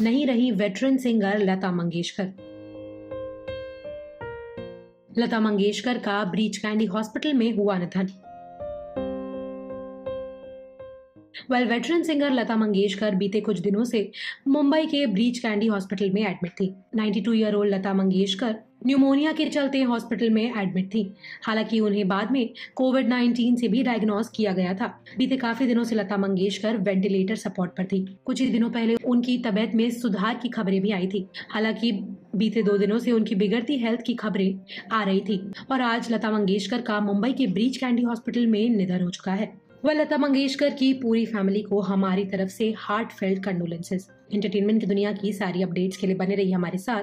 नहीं रही veteran singer Lata Mangeshkar. Lata Mangeshkar का ब्रीच कैंडी हॉस्पिटल में हुआ निधन। Well veteran singer Lata Mangeshkar बीते कुछ दिनों से मुंबई के ब्रीच कैंडी हॉस्पिटल में एडमिट थी। 92 year old Lata Mangeshkar pneumonia के चलते हॉस्पिटल में एडमिट थी। हालाँकि उन्हें बाद में कोविड 19 से भी डायग्नोस किया गया था। बीते काफ़ी दिनों से लता मंगेशकर वेंटिलेटर सपोर्ट पर थी। कुछ ही दिनों पहले उनकी तबियत में सुधार की खबरें भी आई थी। हालाँकि बीते दो दिनों से उनकी बिगड़ती हेल्थ की खबरें आ रही थी और आज लता मंगेशकर का मुंबई के ब्रीच कैंडी हॉस्पिटल में निधन हो चुका है। वह लता मंगेशकर की पूरी फैमिली को हमारी तरफ़ से हार्ट फेल्ड कंडोलेंसेज एंटरटेनमेंट की दुनिया की सारी अपडेट्स के लिए बने रही हमारे साथ।